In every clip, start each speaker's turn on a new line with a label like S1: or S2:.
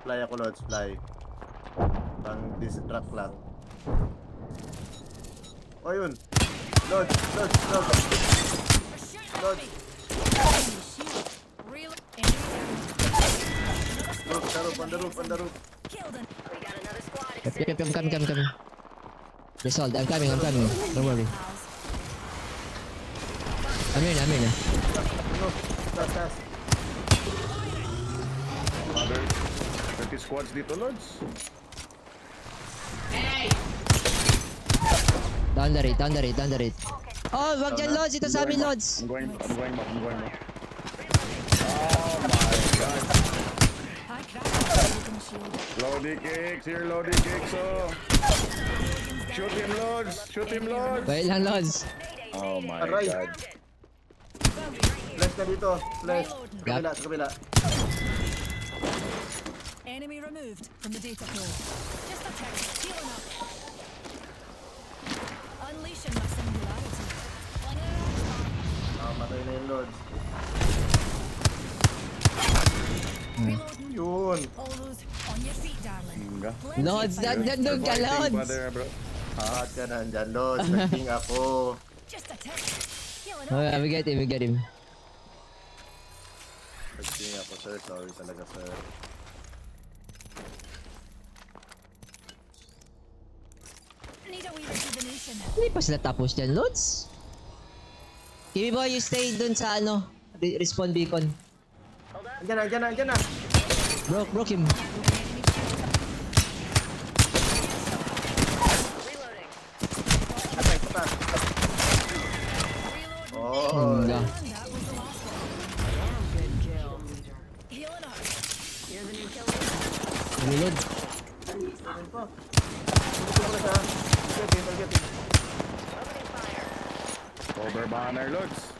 S1: Fly ako, Lods. Fly. Pang distract lang. O, yun. Lods, Lods, Lods. Lods. Roof, the roof, on the roof, on the roof.
S2: Yep, yep, yep, I'm coming, coming, coming. Just hold, I'm coming, I'm coming. Don't worry. I'm in, I'm
S3: squads dito, Lods.
S2: Down the rate, down the rate, down the rate. Oh, wag dyan, Lods. Ito sa amin, Lods.
S3: I'm going, I'm going back, I'm going back. Oh my god. Lodi kicks, here Lodi kicks, oh. Shoot him, Lods. Shoot him, Lods.
S2: Wait lang, Lods.
S3: Oh my
S1: Aray.
S3: god.
S1: Flash na dito. Flash. Sa kabila, sa kabila.
S4: Enemy removed from the data pool. Just a tick. Healing up. Unleashing my singularity.
S1: Ah, matay na yung Lods.
S4: Reloading.
S1: Yun.
S3: Hinga.
S2: Dyan, dyan, ka,
S3: there, bro.
S1: Lahat ka nandyan, Lods. Nagting ako.
S4: Just a. Healing
S2: Oh,
S4: up.
S2: yeah, we get him, we get him.
S1: Nagting ako, sir. Sorry talaga, sir.
S2: Hindi pa sila tapos dyan, Lods. Kimi boy, you stay dun sa ano, re- respawn beacon.
S1: Andyan na, andyan na, andyan na.
S2: Broke, broke him.
S1: Atay, pata. Oh.
S4: And that was the last one. Healing up.
S2: Reload.
S1: pa.
S4: Sober behind their looks.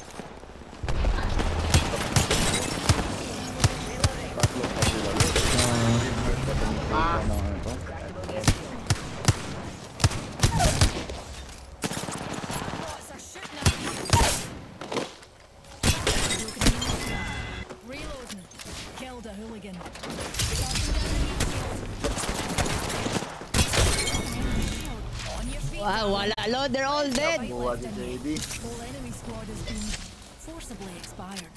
S4: Reloading. Killed a hooligan.
S2: Wow, wala, Lord. They're all dead.
S1: Buwa si JD.
S4: Whole enemy squad has been forcibly expired.